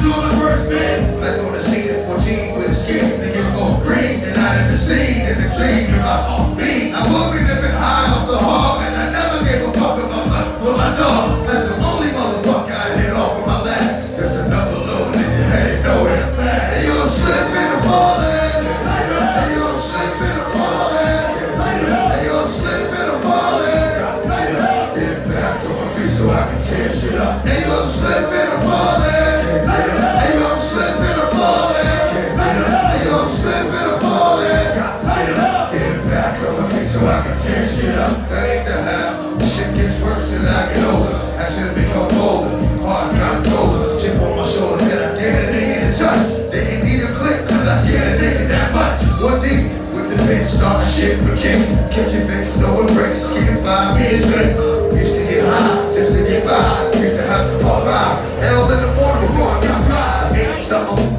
through the first man. Left on the scene at 14 with a scheme. Nigga go green, and I didn't see in the dream if I off me. I will be living high off the hog, and I never gave a fuck about my, with my dogs. That's the only motherfucker I hit off with my last. Just another load, and you had it nowhere fast. And you slip in falling. And you slip in falling. And you slip in falling. Get back on my feet so I can tear shit up. And you slip in the falling. so I can tear shit up. That ain't the hell. Shit gets worse as I get older. I should've become bolder. Hard got colder. Chip on my shoulder and I dare a nigga to touch. Didn't need a clip cause I scared a nigga that much. What deep with the bitch starting shit for kicks. Catching bitch, throwing bricks. Getting by me is good. Used to get high just to get by. Used to have to pop out. L in the morning before I got by. Ain't something